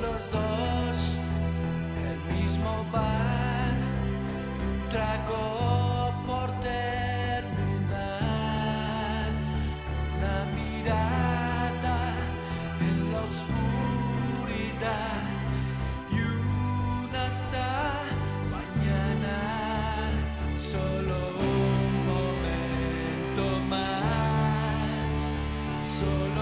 los dos, el mismo bar, un trago por terminar, una mirada en la oscuridad y una hasta mañana, solo un momento más, solo